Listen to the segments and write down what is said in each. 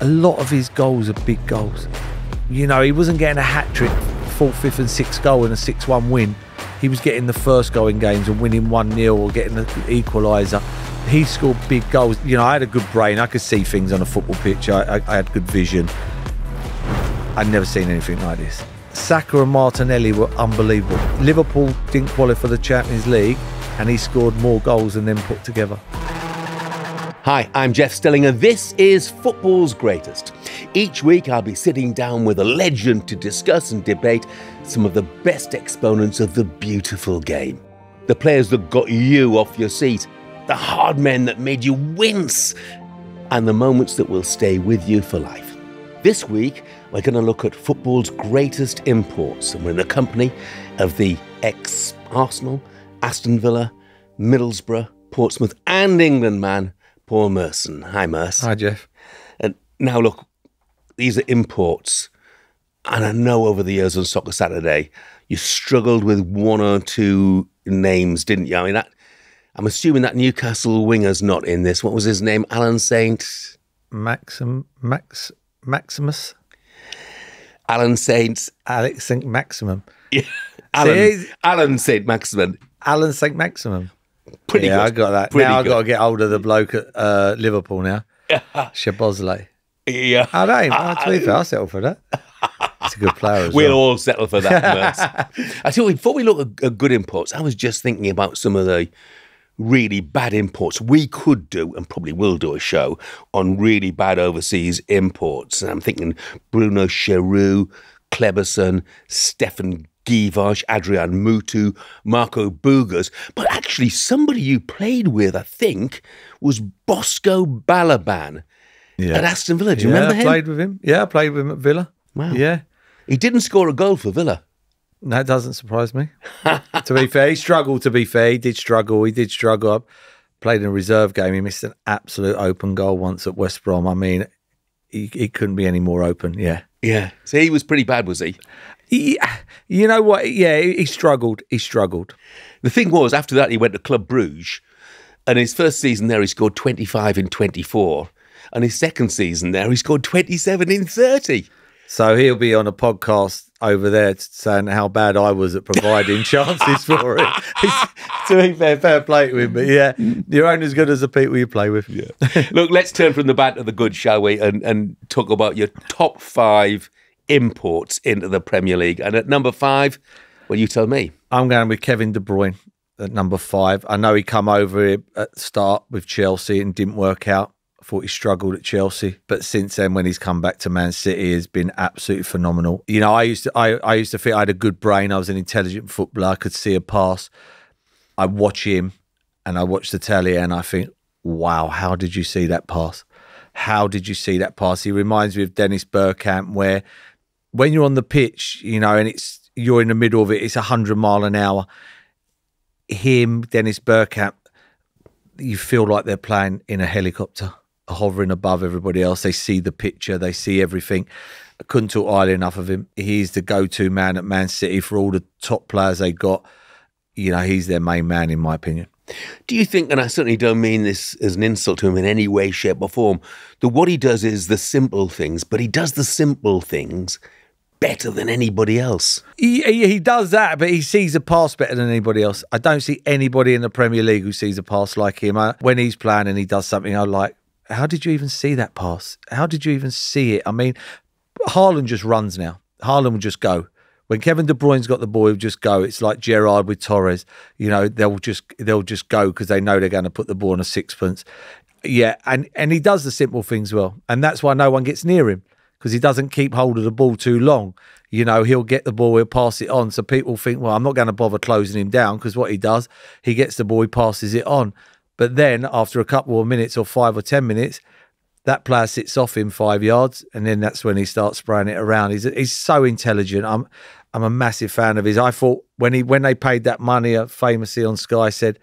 a lot of his goals are big goals. You know, he wasn't getting a hat trick, fourth, fifth, and sixth goal in a 6 1 win. He was getting the first goal in games and winning 1 0 or getting the equaliser. He scored big goals. You know, I had a good brain. I could see things on a football pitch. I, I, I had good vision. I'd never seen anything like this. Saka and Martinelli were unbelievable. Liverpool didn't qualify for the Champions League, and he scored more goals than them put together. Hi, I'm Jeff Stelling. This is Football's Greatest. Each week I'll be sitting down with a legend to discuss and debate some of the best exponents of the beautiful game. The players that got you off your seat, the hard men that made you wince, and the moments that will stay with you for life. This week, we're going to look at football's greatest imports, and we're in the company of the ex Arsenal, Aston Villa, Middlesbrough, Portsmouth, and England man, Paul Merson. Hi, Merse. Hi, Jeff. And now, look, these are imports. And I know over the years on Soccer Saturday, you struggled with one or two names, didn't you? I mean, that, I'm assuming that Newcastle winger's not in this. What was his name? Alan Saint? Maxim, Max, Maximus, Alan Saint. Alex Saint Maximum, Yeah. Alan, See? Alan Saint Maximum. Alan Saint Maximum. Pretty yeah, good. I got that. Pretty now I've got to get hold of the bloke at uh, Liverpool now. Shabosley. Yeah. I don't. Oh, to be fair, I'll settle for that. It's a good player as We'll well. all settle for that. I tell you, before we look at, at good imports, I was just thinking about some of the really bad imports. We could do, and probably will do, a show on really bad overseas imports. And I'm thinking Bruno Cheyrou, Kleberson, Stefan Guivarc'h, Adrian Mutu, Marco Boogers. But actually, somebody you played with, I think, was Bosko Balaban Yeah. at Aston Villa. Do you yeah, remember I played with him. Yeah, I played with him at Villa. Wow. Yeah. He didn't score a goal for Villa. That doesn't surprise me. to be fair, he struggled. To be fair, he did struggle. He did struggle. I played in a reserve game. He missed an absolute open goal once at West Brom. I mean, he, he couldn't be any more open. Yeah. Yeah. So he was pretty bad, was he? He, you know what? Yeah, he, he struggled. He struggled. The thing was, after that, he went to Club Bruges, and his first season there, he scored 25 in 24. And his second season there, he scored 27 in 30. So he'll be on a podcast over there saying how bad I was at providing chances for it. to be fair, fair play to him. But yeah, you're only as good as the people you play with. Yeah. Look, let's turn from the bad to the good, shall we? And, and talk about your top five imports into the Premier League. And at number five, well, you tell me. I'm going with Kevin De Bruyne at number five. I know he come over at the start with Chelsea and didn't work out. I thought he struggled at Chelsea, but since then, when he's come back to Man City, has been absolutely phenomenal. You know, I used to, I, I used to think I had a good brain. I was an intelligent footballer. I could see a pass. I watch him, and I watch the telly, and I think, wow, how did you see that pass? How did you see that pass? He reminds me of Dennis Bergkamp, where when you're on the pitch, you know, and it's you're in the middle of it, it's a hundred mile an hour. Him, Dennis Bergkamp, you feel like they're playing in a helicopter, hovering above everybody else. They see the picture, they see everything. I couldn't talk highly enough of him. He's the go-to man at Man City for all the top players they got. You know, he's their main man, in my opinion. Do you think, and I certainly don't mean this as an insult to him in any way, shape, or form, that what he does is the simple things, but he does the simple things better than anybody else? He, he he does that, but he sees a pass better than anybody else. I don't see anybody in the Premier League who sees a pass like him. I, when he's playing and he does something, I'm like. How did you even see that pass? How did you even see it? I mean, Haaland just runs now. Haaland will just go. When Kevin De Bruyne's got the ball, he'll just go. It's like Gerrard with Torres. You know, they'll just they'll just go because they know they're going to put the ball on a sixpence. Yeah, and and he does the simple things well, and that's why no one gets near him because he doesn't keep hold of the ball too long. You know, he'll get the ball, he'll pass it on. So people think, well, I'm not going to bother closing him down because what he does, he gets the ball, he passes it on. But then after a couple of minutes or five or ten minutes, that player sits off him five yards, and then that's when he starts spraying it around. He's he's so intelligent. I'm I'm a massive fan of his. I thought when he when they paid that money, uh, famously on Sky said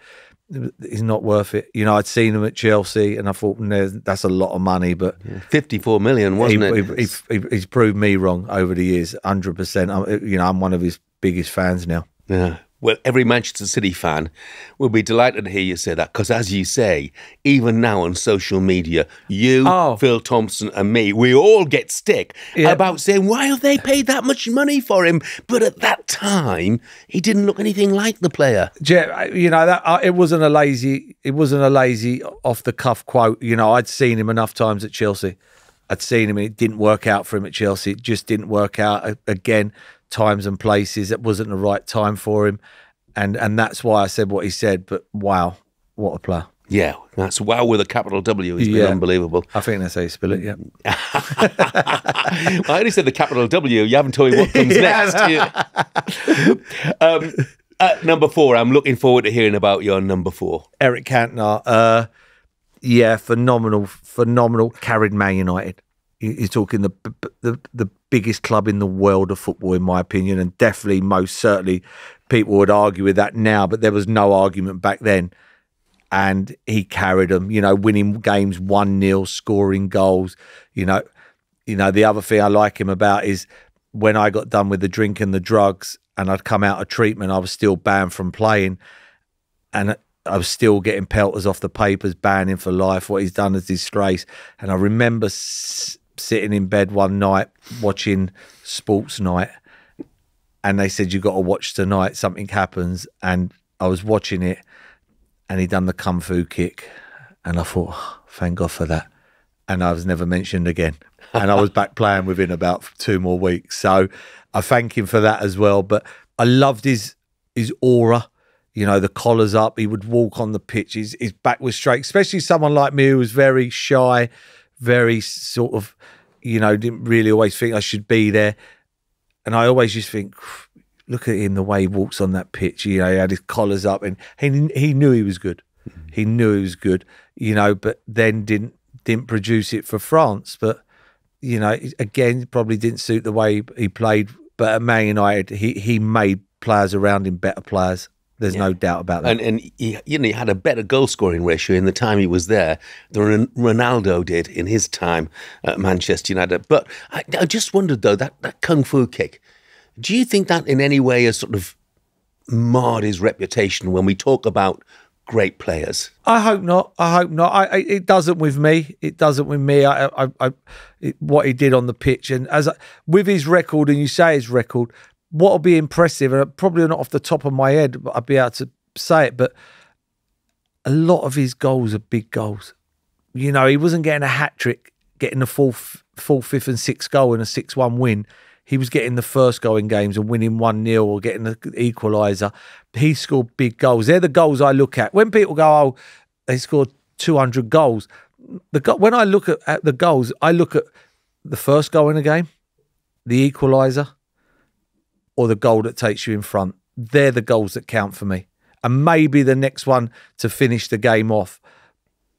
he's not worth it. You know, I'd seen him at Chelsea, and I thought "No, that's a lot of money, but 54 million, wasn't it? he, he, he- he's proved me wrong over the years, hundred percent. You know I'm one of his biggest fans now. Yeah. Well, every Manchester City fan will be delighted to hear you say that because, as you say, even now on social media, you, Oh. Phil Thompson, and me, we all get stick Yeah. about saying, why have they paid that much money for him? But at that time, he didn't look anything like the player. Yeah, you know that uh, it wasn't a lazy, it wasn't a lazy off the cuff quote. You know, I'd seen him enough times at Chelsea. I'd seen him, and it didn't work out for him at Chelsea. It just didn't work out. Again, times and places. It wasn't the right time for him, and and that's why I said what he said. But wow, what a player! Yeah, that's wow with a capital W. He's been unbelievable. I think that's how you spell it. Yeah. I only said the capital W. You haven't told me what comes next. um, at number four, I'm looking forward to hearing about your number four. Eric Cantona, uh, yeah, phenomenal, phenomenal. Carried Man United. You- You're talking the, the the biggest club in the world of football, in my opinion, and definitely, most certainly, people would argue with that now, but there was no argument back then. And he carried them, you know, winning games one 0 scoring goals. You know, you know the other thing I like him about is when I got done with the drink and the drugs, and I'd come out of treatment, I was still banned from playing and I was still getting pelters off the papers, banning for life. What he's done is disgrace. And I remember sitting in bed one night watching Sports Night, and they said you got to watch tonight. Something happens, and I was watching it, and he done the kung fu kick, and I thought, "Oh, thank God for that. And I was never mentioned again. And I was back playing within about two more weeks. So I thank him for that as well. But I loved his his aura you know, the collar's up. He would walk on the pitch. His, his back was straight, especially someone like me who was very shy, very sort of, you know, didn't really always think I should be there. And I always just think, look at him, the way he walks on that pitch. You know, he had his collars up and he, he knew he was good. Mm-hmm. He knew he was good, you know, but then didn't didn't produce it for France. But, you know, again, probably didn't suit the way he played. But at Man United, he, he made players around him better players. There's no doubt about that. And and he, you know, he had a better goal scoring ratio in the time he was there than Ronaldo did in his time at Manchester United. But I, I just wondered though that that kung fu kick. Do you think that in any way has sort of marred his reputation when we talk about great players? I hope not. I hope not. I, I it doesn't with me. It doesn't with me. I, I, I it, what he did on the pitch, and as I, with his record, and you say his record, what'll be impressive, and probably not off the top of my head, but I'd be able to say it. But a lot of his goals are big goals. You know, he wasn't getting a hat trick, getting the fourth, fourth, fifth, and sixth goal in a six-one win. He was getting the first goal in games and winning 1 0 or getting the equaliser. He scored big goals. They're the goals I look at. When people go, oh, they scored 200 goals. The go- When I look at, at the goals, I look at the first goal in a game, the equaliser, or the goal that takes you in front. They're the goals that count for me. And maybe the next one to finish the game off.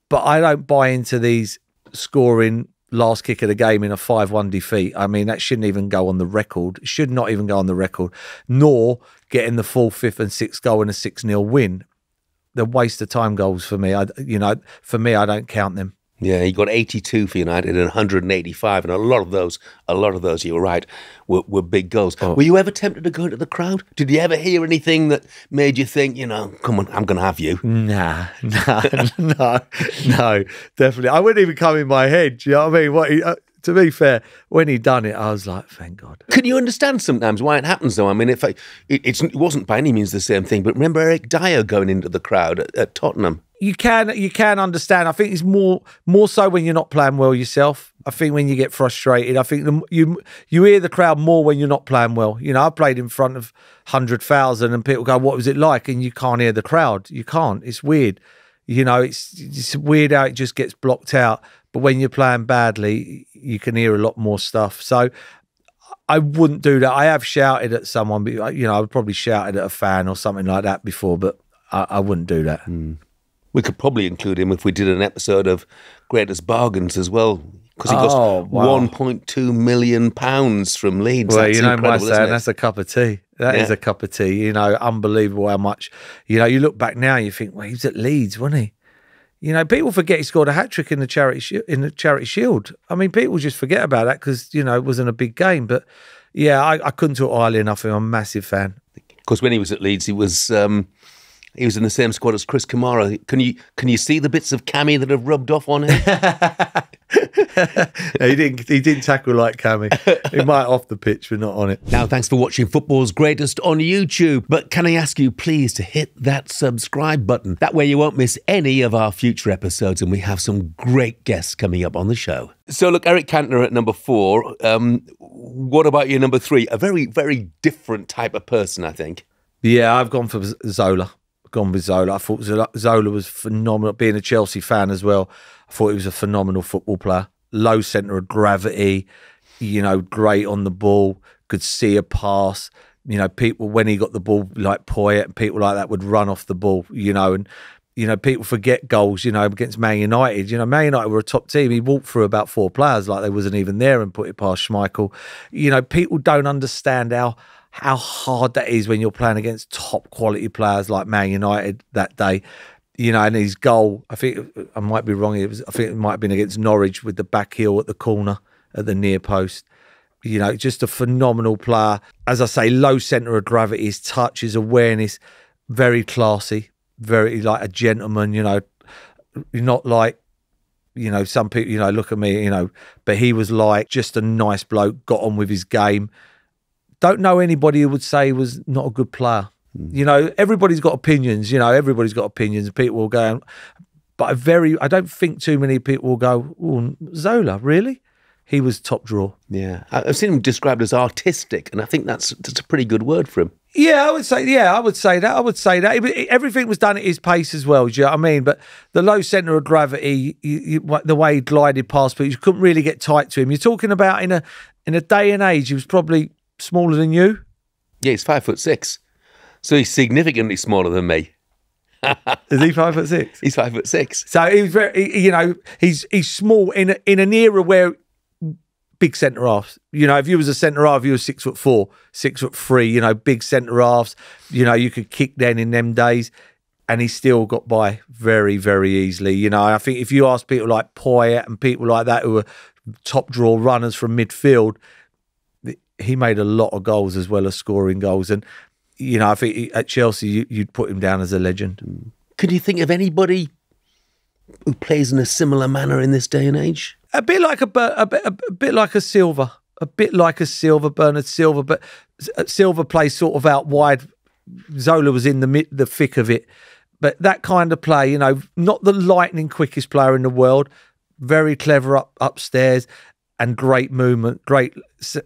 But I don't buy into these scoring last kick of the game in a 5 1 defeat. I mean, that shouldn't even go on the record. It should not even go on the record, nor getting the full fifth, and sixth goal in a 6 0 win. They're waste of time goals for me. I, you know, for me, I don't count them. Yeah, he got 82 for United and 185, and a lot of those, a lot of those, you were right, were, were big goals. Were you ever tempted to go into the crowd? Did you ever hear anything that made you think, you know, come on, I'm going to have you? Nah, nah, no, no, definitely. I wouldn't even come in my head. Do you know what I mean? What uh, to be fair, when he done it, I was like, thank God. Can you understand sometimes why it happens, though? I mean, if I, it, it's, it wasn't by any means the same thing, but remember Eric Dier going into the crowd at, at Tottenham? You can you can understand. I think it's more more so when you're not playing well yourself. I think when you get frustrated, I think the, you you hear the crowd more when you're not playing well. You know, I played in front of hundred thousand, and people go, "What was it like?" And you can't hear the crowd. You can't. It's weird. You know, it's it's weird how it just gets blocked out. But when you're playing badly, you can hear a lot more stuff. So I wouldn't do that. I have shouted at someone, but you know, I've probably shouted at a fan or something like that before, but I, I wouldn't do that. Hmm. We could probably include him if we did an episode of Greatest Bargains as well, because he cost Oh, wow. 1.2 million pounds from Leeds. Well, That's you know my saying, that's a cup of tea. That is Yeah. a cup of tea. You know, unbelievable how much. You know, you look back now, you think, well, he was at Leeds, wasn't he? You know, people forget he scored a hat trick in the charity in the charity shield. I mean, people just forget about that because you know it wasn't a big game. But yeah, I, I couldn't talk highly enough. I'm a massive fan. Because when he was at Leeds, he was um, he was in the same squad as Chris Kamara. Can you can you see the bits of Cammy that have rubbed off on him? he didn't. He didn't tackle like Cammy. He might off the pitch, but not on it. now, thanks for watching Football's Greatest on YouTube. But can I ask you, please, to hit that subscribe button? That way, you won't miss any of our future episodes, and we have some great guests coming up on the show. So, look, Eric Cantona at number four. Um, what about your number three? A very, very different type of person, I think. Yeah, I've gone for Zola. Gone with Zola. I thought Zola, was phenomenal. Being a Chelsea fan as well, I thought he was a phenomenal football player. Low centre of gravity, you know, great on the ball. Could see a pass. You know, people when he got the ball, like Poyet and people like that, would run off the ball. You know, and you know, people forget goals. You know, against Man United. You know, Man United were a top team. He walked through about four players like they wasn't even there and put it past Schmeichel. You know, people don't understand how how hard that is when you're playing against top quality players like Man United that day. You know, and his goal, I think I might be wrong. It was, I think it might have been against Norwich with the back heel at the corner at the near post. You know, just a phenomenal player. As I say, low centre of gravity, his touch, his awareness, very classy, very like a gentleman. You know, not like you know some people. You know, look at me. You know, but he was like just a nice bloke. Got on with his game don't know anybody who would say he was not a good player. Mm. You know, everybody's got opinions. You know, everybody's got opinions. People will go, but I very, I don't think too many people will go. Oh, Zola, really? He was top draw. Yeah, I- I've seen him described as artistic, and I think that's that's a pretty good word for him. Yeah, I would say. Yeah, I would say that. I would say that. It- it- everything was done at his pace as well. Do you know what I mean? But the low centre of gravity, you, you, the way he glided past but you couldn't really get tight to him. You're talking about in a in a day and age, he was probably smaller than you. Yeah, he's five foot six, so he's significantly smaller than me. Is he five foot six? He's five foot six. So he was very, he- you know, he's he's small in a, in an era where big centre halves. You know, if you was a centre half, you were six foot four, six foot three. You know, big centre halves. You know, you could kick then in them days, and he still got by very very easily. You know, I think if you ask people like Poyet and people like that who were top draw runners from midfield, he made a lot of goals as well as scoring goals. And you know, I think he- at Chelsea you, you'd put him down as a legend. Could you think of anybody who plays in a similar manner in this day and age? a bit like a, a bit a, bit like a Silva, a bit like a Silva, Bernard Silva, but uh, Silva plays sort of out wide. Zola was in the mid, the thick of it, but that kind of play, you know, not the lightning quickest player in the world, very clever up upstairs and great movement, great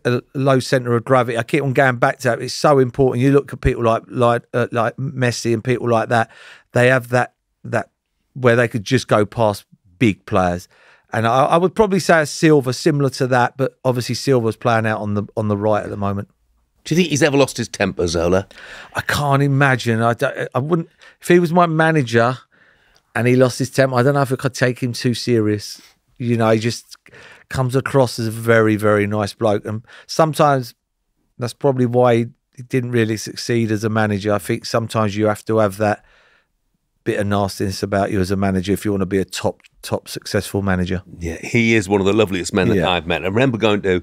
uh, low center of gravity. I keep on going back to that. It's so important. You look at people like like uh, like Messi and people like that. They have that that where they could just go past big players. And I, I would probably say a Silva similar to that, but obviously Silva's playing out on the on the right at the moment. Do you think he's ever lost his temper, Zola? I can't imagine. I, don't- I wouldn't if he was my manager and he lost his temper. I don't know if I could take him too serious. You know, he just comes across as a very very nice bloke, and sometimes that's probably why he didn't really succeed as a manager. I think sometimes you have to have that bit of nastiness about you as a manager if you want to be a top top successful manager. Yeah, he is one of the loveliest men that Yeah. I've met. I remember going to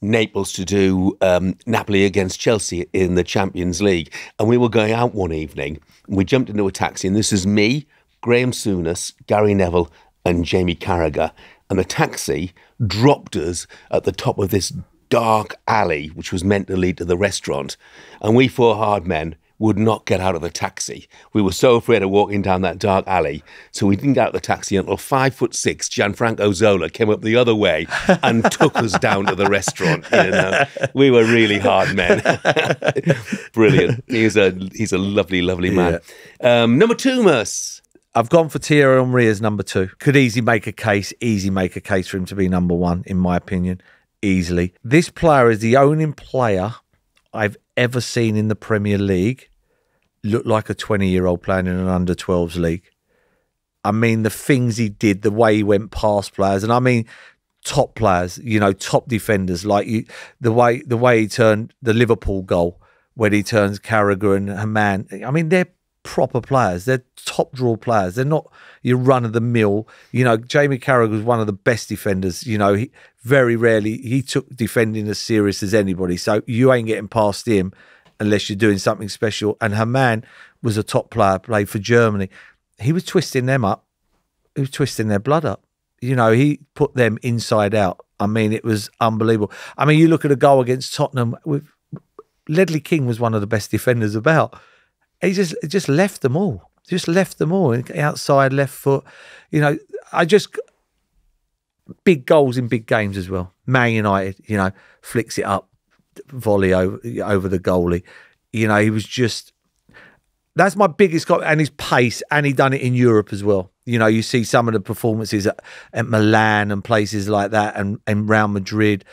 Naples to do um, Napoli against Chelsea in the Champions League, and we were going out one evening. And we jumped into a taxi, and this is me, Graham Souness, Gary Neville, and Jamie Carragher. And the taxi dropped us at the top of this dark alley, which was meant to lead to the restaurant. And we four hard men would not get out of the taxi. We were so afraid of walking down that dark alley, so we didn't get out of the taxi until five foot six Gianfranco Zola came up the other way and took us down to the restaurant. You know, we were really hard men. Brilliant. He's a he's a lovely, lovely man. Um, number two, Merse. I've gone for Thierry Henry as number two. Could easily make a case, easy make a case for him to be number one, in my opinion, easily. This player is the only player I've ever seen in the Premier League look like a 20 year old playing in an under 12s league. I mean, the things he did, the way he went past players, and I mean, top players, you know, top defenders, like you, the way the way he turned the Liverpool goal when he turns Carragher and Hamann. I mean, they're proper players. They're top draw players. They're not your run of the mill. You know, Jamie Carragher was one of the best defenders. You know, he very rarely he took defending as serious as anybody. So you ain't getting past him unless you're doing something special. And Hamann was a top player, played for Germany. He was twisting them up. He was twisting their blood up. You know, he put them inside out. I mean, it was unbelievable. I mean, you look at a goal against Tottenham with Ledley King was one of the best defenders about. He just just left them all. Just left them all outside left foot. You know, I just big goals in big games as well. Man United, you know, flicks it up, volley over over the goalie. You know, he was just that's my biggest got, and his pace, and he done it in Europe as well. You know, you see some of the performances at, at Milan and places like that, and and Real Madrid.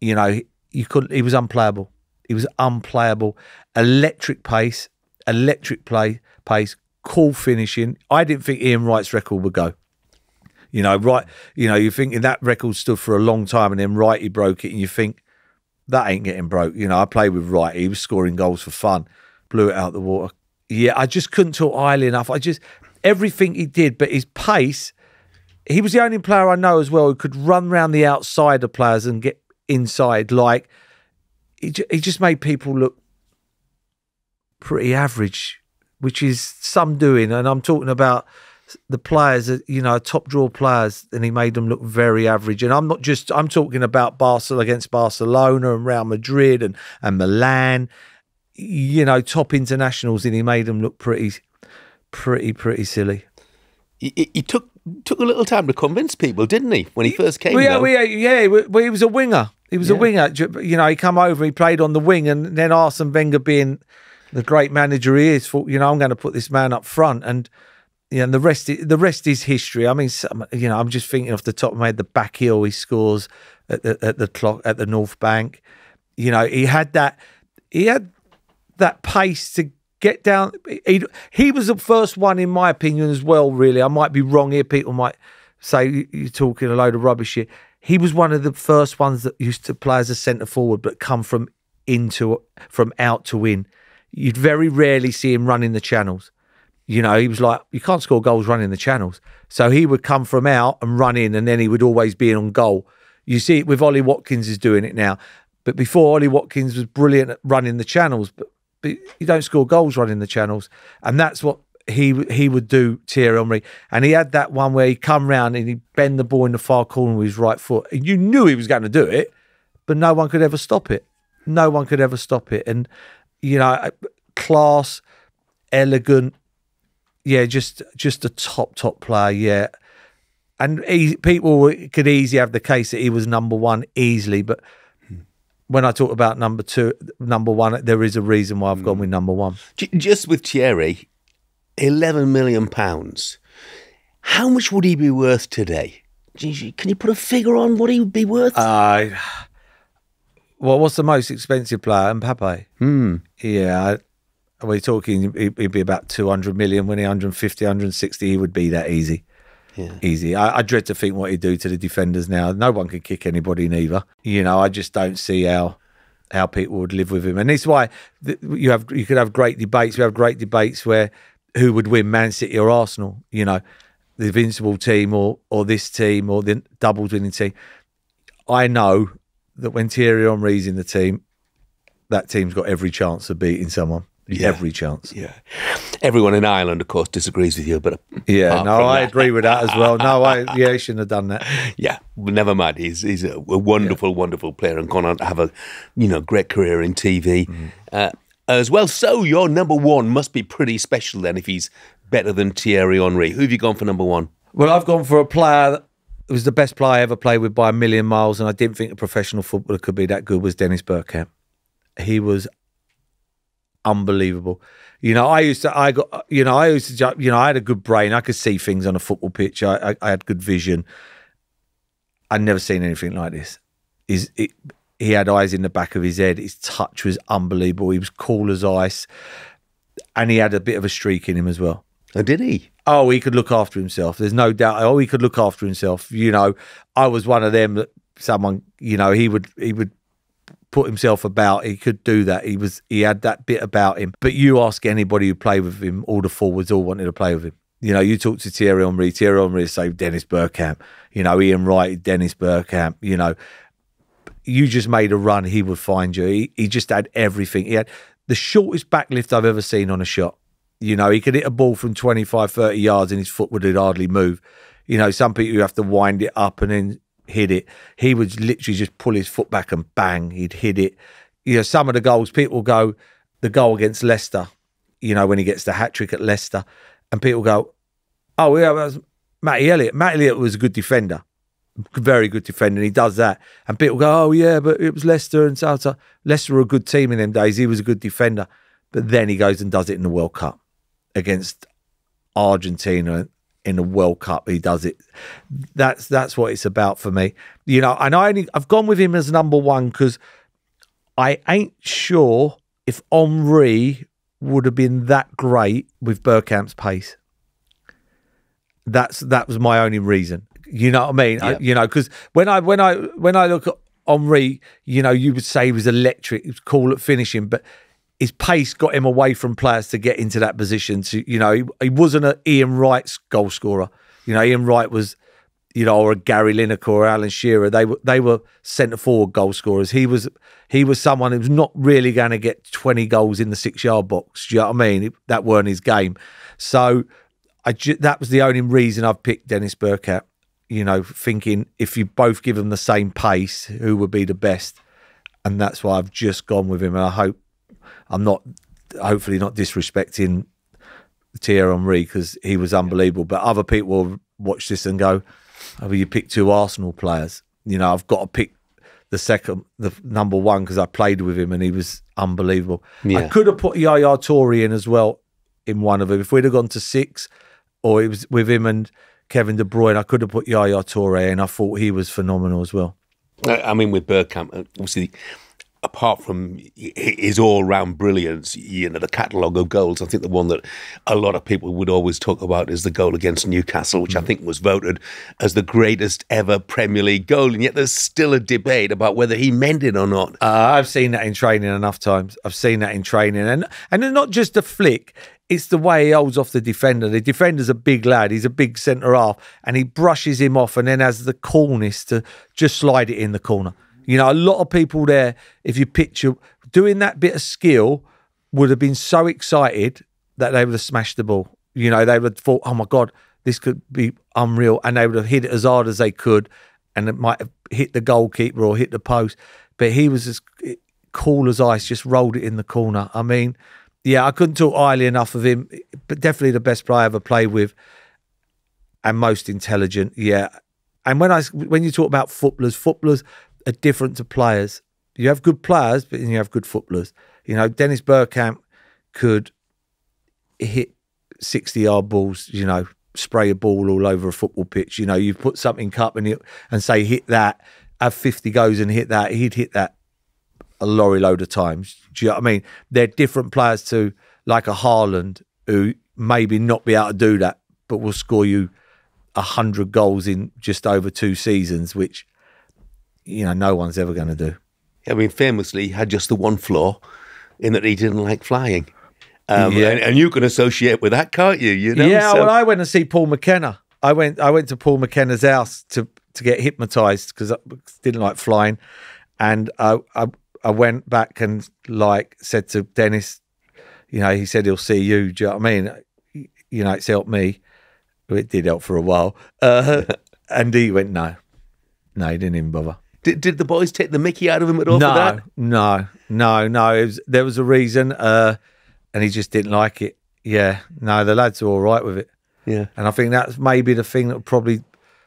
You know, you couldn't. He was unplayable. He was unplayable. Electric pace, electric play pace, cool finishing. I didn't think Ian Wright's record would go. You know, right? You know, you think that record stood for a long time, and then Wright he broke it, and you think that ain't getting broke. You know, I played with Wright; he was scoring goals for fun, blew it out the water. Yeah, I just couldn't talk highly enough. I just everything he did, but his pace. He was the only player I know as well who could run around the outside of players and get inside. Like he, he just made people look pretty average, which is some doing. And I'm talking about the players, you know, top draw players, and he made them look very average. And I'm not just, I'm talking about Barcelona against Barcelona and Real Madrid and, and Milan, you know, top internationals, and he made them look pretty, pretty, pretty silly. He, he took took a little time to convince people, didn't he, when he first came? Well, yeah, well, yeah, well, he was a winger. He was yeah. a winger. You know, he come over, he played on the wing, and then Arsene Wenger being the great manager he is, thought, you know, I'm going to put this man up front, and yeah, and the rest the rest is history. I mean, you know, I'm just thinking off the top of my head, the back heel he scores at the, at the clock at the North Bank. You know, he had that he had that pace to get down. He he was the first one, in my opinion, as well. Really, I might be wrong here. People might say you're talking a load of rubbish here. He was one of the first ones that used to play as a centre forward, but come from into from out to in. You'd very rarely see him running the channels. You know, he was like, you can't score goals running the channels. So he would come from out and run in, and then he would always be in on goal. You see it with Ollie Watkins is doing it now. But before Ollie Watkins was brilliant at running the channels, but, but you don't score goals running the channels. And that's what he he would do Thierry Henry. And he had that one where he come round and he bend the ball in the far corner with his right foot. And you knew he was going to do it, but no one could ever stop it. No one could ever stop it. And, you know, class, elegant, yeah, just just a top top player. Yeah, and he, people could easily have the case that he was number one easily, but when I talk about number two, number one, there is a reason why I've mm. gone with number one. Just with Thierry, eleven million pounds. How much would he be worth today? Can you put a figure on what he would be worth? Uh, well, what's the most expensive player? Mbappe. Hmm. Yeah, we're talking, he'd be about 200 million, winning 150, 160, he would be that easy. Yeah. Easy. I, I, dread to think what he'd do to the defenders now. No one could kick anybody neither. You know, I just don't see how how people would live with him, and it's why you have you could have great debates. We have great debates where who would win, Man City or Arsenal? You know, the invincible team or or this team or the doubles winning team. I know that when Thierry Henry's in the team, that team's got every chance of beating someone yeah. every chance. Yeah. Everyone in Ireland, of course, disagrees with you, but yeah, no, I that, agree with that as well. No, I yeah, he shouldn't have done that. Yeah, never mind. He's he's a, a wonderful, yeah. wonderful player and gone on to have a you know great career in TV mm. uh, as well. So your number one must be pretty special then, if he's better than Thierry Henry. Who have you gone for number one? Well, I've gone for a player. That was the best player I ever played with by a million miles, and I didn't think a professional footballer could be that good. Was Dennis Bergkamp? He was unbelievable. You know, I used to, I got, you know, I used to, you know, I had a good brain. I could see things on a football pitch. I, I, I had good vision. I'd never seen anything like this. It, he had eyes in the back of his head. His touch was unbelievable. He was cool as ice, and he had a bit of a streak in him as well. Oh, did he? Oh, he could look after himself. There's no doubt. Oh, he could look after himself. You know, I was one of them that someone, you know, he would he would put himself about. He could do that. He was he had that bit about him. But you ask anybody who played with him, all the forwards all wanted to play with him. You know, you talk to Thierry Henry, Thierry Henry say Dennis Bergkamp. You know, Ian Wright, Dennis Bergkamp. You know, you just made a run, he would find you. He, he just had everything. He had the shortest backlift I've ever seen on a shot. You know, he could hit a ball from 25, 30 yards and his foot would hardly move. You know, some people you have to wind it up and then hit it. He would literally just pull his foot back and bang, he'd hit it. You know, some of the goals, people go, the goal against Leicester, you know, when he gets the hat trick at Leicester, and people go, oh, yeah, that was Matty Elliott. Matty Elliott was a good defender, very good defender, and he does that. And people go, oh, yeah, but it was Leicester and so, so. Leicester were a good team in them days. He was a good defender. But then he goes and does it in the World Cup against Argentina in the World Cup. He does it. That's that's what it's about for me. You know, and I only I've gone with him as number one because I ain't sure if Henry would have been that great with Bergkamp's pace. That's that was my only reason. You know what I mean? I, you know, because when I when I when I look at Henry, you know, you would say he was electric. He was cool at finishing, but his pace got him away from players to get into that position. To you know, he, he wasn't an Ian Wright's goal scorer. You know, Ian Wright was, you know, or a Gary Lineker or Alan Shearer. They were they were centre forward goal scorers. He was he was someone who was not really going to get twenty goals in the six yard box. Do you know what I mean? That weren't his game. So I that was the only reason I've picked Dennis Burkett. You know, thinking if you both give them the same pace, who would be the best? And that's why I've just gone with him. And I hope I'm not, hopefully, not disrespecting Thierry Henry because he was unbelievable. But other people will watch this and go, "Oh, well, you picked two Arsenal players." You know, I've got to pick the second, the number one because I played with him and he was unbelievable. I could have put Yaya Toure in as well in one of them. If we'd have gone to six, or it was with him and Kevin De Bruyne, I could have put Yaya Toure in. I thought he was phenomenal as well. I mean, with Bergkamp, obviously, apart from his all-round brilliance, you know, the catalogue of goals, I think the one that a lot of people would always talk about is the goal against Newcastle, which I think was voted as the greatest ever Premier League goal, and yet there's still a debate about whether he meant it or not. Uh, I've seen that in training enough times. I've seen that in training, and and it's not just a flick. It's the way he holds off the defender. The defender's a big lad. He's a big centre half, and he brushes him off, and then has the coolness to just slide it in the corner. You know, a lot of people there, if you picture doing that bit of skill, would have been so excited that they would have smashed the ball. You know, they would have thought, "Oh my god, this could be unreal," and they would have hit it as hard as they could, and it might have hit the goalkeeper or hit the post. But he was as cool as ice, just rolled it in the corner. I mean, yeah, I couldn't talk highly enough of him, but definitely the best player I ever played with, and most intelligent. Yeah, and when I when you talk about footballers, footballers are different to players. You have good players, but then you have good footballers. You know, Dennis Bergkamp could hit sixty yard balls. You know, spray a ball all over a football pitch. You know, you put something up and and say hit that, have fifty goes and hit that. He'd hit that a lorry load of times. Do you know what I mean? They're different players to like a Haaland who maybe not be able to do that, but will score you a hundred goals in just over two seasons, which you know no one's ever going to do. I mean, famously, he had just the one flaw in that he didn't like flying. Um, Yeah. and, and you can associate with that, can't you? You know, yeah, So- well, I went to see Paul McKenna. I went. I went to Paul McKenna's house to to get hypnotized because I didn't like flying, and I, I I went back and like said to Dennis, you know, he said he'll see you. Do you know what I mean? You know, it's helped me. It did help for a while. Uh, and he went, no, no, he didn't even bother. Did, did the boys take the Mickey out of him at all for that? no, no, no. It was, there was a reason, uh, and he just didn't like it. Yeah, no, the lads are all right with it. Yeah. And I think that's maybe the thing that would probably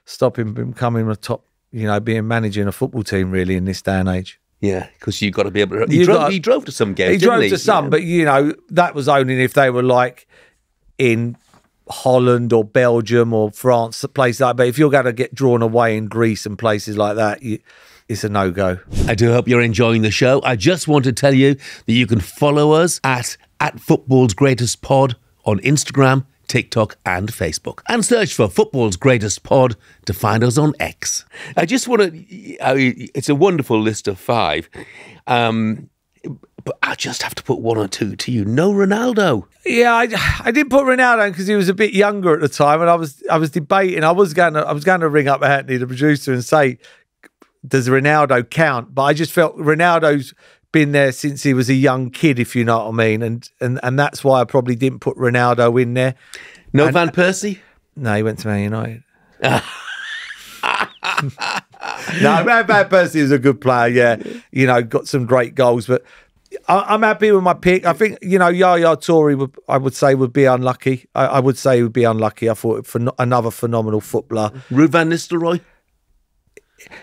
stop him from coming a top, you know, being managing a football team really in this day and age. Yeah, because you've got to be able to. He You drove, got- he drove to some games. he drove to some, Yeah. but you know, that was only if they were like in Holland or Belgium or France, a place like. But if you're going to get drawn away in Greece and places like that, you, it's a no go. I do hope you're enjoying the show. I just want to tell you that you can follow us at at Football's Greatest Pod on Instagram, TikTok, and Facebook, and search for Football's Greatest Pod to find us on X. I just want to. I mean, it's a wonderful list of five, um, but I just have to put one or two to you. No Ronaldo. Yeah, I, I did put Ronaldo because he was a bit younger at the time, and I was I was debating. I was going to I was going to ring up Anthony, the producer, and say, "Does Ronaldo count?" But I just felt Ronaldo's been there since he was a young kid, if you know what I mean, and and and that's why I probably didn't put Ronaldo in there. No Van Persie? No, he went to Man United. no, Van Persie is a good player. Yeah, you know, got some great goals, but I, am happy with my pick. I think you know Yaya Toure would I would say would be unlucky. I, I would say he would be unlucky. I thought for another phenomenal footballer. Ruud van Nistelrooy.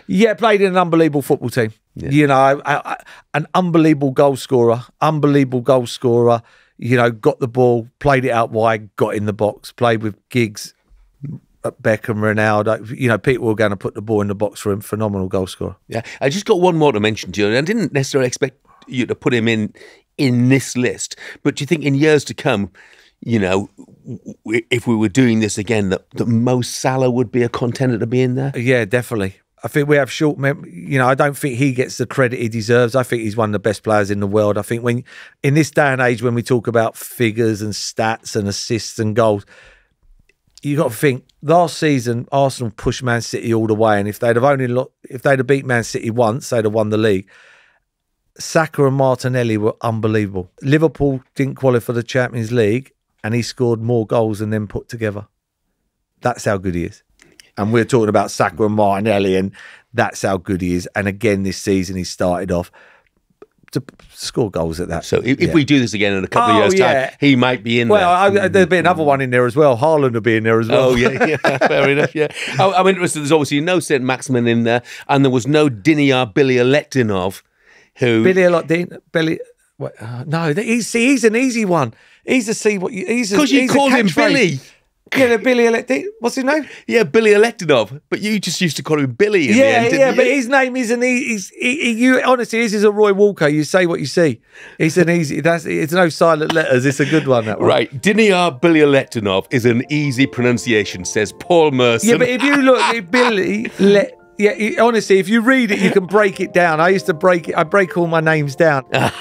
Yeah, played in an unbelievable football team. Yeah. You know, I, I, an unbelievable goal scorer, unbelievable goal scorer. You know, got the ball, played it out wide, got in the box, played with Giggs, Beckham, Ronaldo. You know, people were going to put the ball in the box for him. Phenomenal goal scorer. Yeah, I just got one more to mention to you. I didn't necessarily expect you to put him in in this list, but do you think in years to come, you know, if we were doing this again, that, that Mo Salah would be a contender to be in there? Yeah, definitely. I think we have short mem- you know, I don't think he gets the credit he deserves. I think he's one of the best players in the world. I think when in this day and age when we talk about figures and stats and assists and goals, you got to think last season Arsenal pushed Man City all the way, and if they'd have only lo- if they'd have beat Man City once, they'd have won the league. Saka and Martinelli were unbelievable. Liverpool didn't qualify for the Champions League, and he scored more goals than them put together. That's how good he is. And we're talking about Saka and Martinelli, and that's how good he is. And again, this season he started off to score goals at that. So if, yeah. if we do this again in a couple oh, of years' yeah. time, he might be in well, there. Well, there'll be another one in there as well. Haaland will be in there as well. Oh, yeah, yeah fair enough, yeah. I, I'm interested. There's obviously no St. Maximin in there, and there was no Diniar Bilyaletdinov, who... Billy Billy... Uh, no, he's, he's an easy one. He's a see what you. He's because you called him Billy. Yeah, Billy Elected. What's his name? Yeah, Billy Electedov. But you just used to call him Billy. In yeah, the end, yeah. You? But his name isn't. He's he, he, you honestly. This is a Roy Walker. You say what you see. It's an easy. That's it's no silent letters. It's a good one. That one. Right. Diniar Billy Electinov is an easy pronunciation. Says Paul Merson. Yeah, but if you look at Billy. Let, yeah, honestly, if you read it, you can break it down. I used to break it. I break all my names down.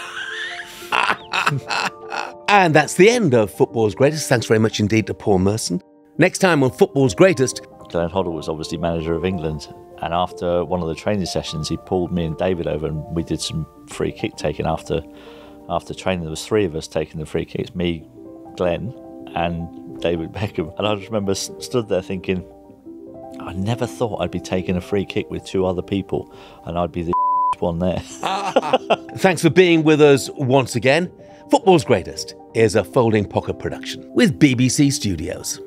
and that's the end of Football's Greatest. Thanks very much indeed to Paul Merson. Next time on Football's Greatest. Glenn Hoddle was obviously manager of England, and after one of the training sessions, he pulled me and David over, and we did some free kick taking after after training. There was three of us taking the free kicks: me, Glenn, and David Beckham. And I just remember stood there thinking, I never thought I'd be taking a free kick with two other people, and I'd be the one there. Thanks for being with us once again. Football's Greatest is a folding pocket production with BBC Studios.